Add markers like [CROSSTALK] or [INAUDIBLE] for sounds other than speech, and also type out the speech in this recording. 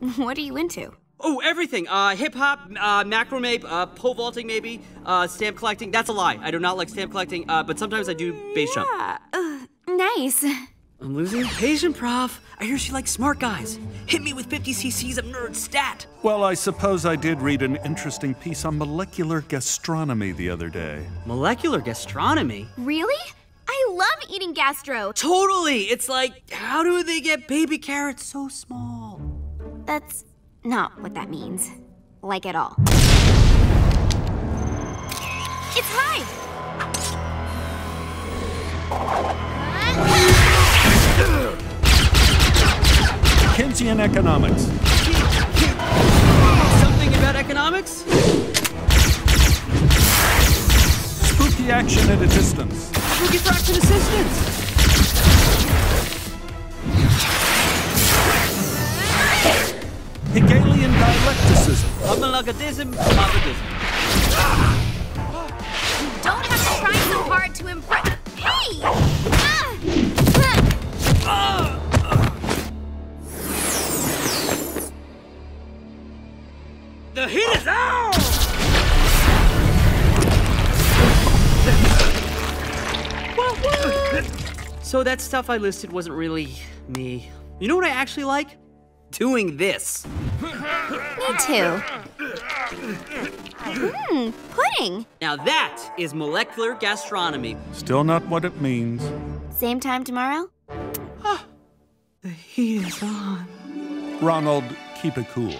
[LAUGHS] What are you into? Oh, everything. Uh, hip hop, uh, macrame, uh, pole vaulting, maybe. Uh, stamp collecting. That's a lie. I do not like stamp collecting. Uh, but sometimes I do base jump. Yeah, uh, nice. I'm losing patience, prof. I hear she likes smart guys. Hit me with 50 cc's of nerd stat. Well, I suppose I did read an interesting piece on molecular gastronomy the other day. Molecular gastronomy. Really? I love eating gastro. Totally. It's like, how do they get baby carrots so small? That's not what that means. Like at all. It's Hyde! Keynesian economics. Something about economics? Spooky action at a distance. Spooky fraction assistance. Hegelian dialecticism. Homologism, homologism. You don't have to try so hard to impress. Hey! Ah! The heat is on! [LAUGHS] so that stuff I listed wasn't really me. You know what I actually like? Doing this. Me too. Mmm, pudding. Now that is molecular gastronomy. Still not what it means. Same time tomorrow? Ah, the heat is on. Ronald, keep it cool.